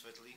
osvetlí.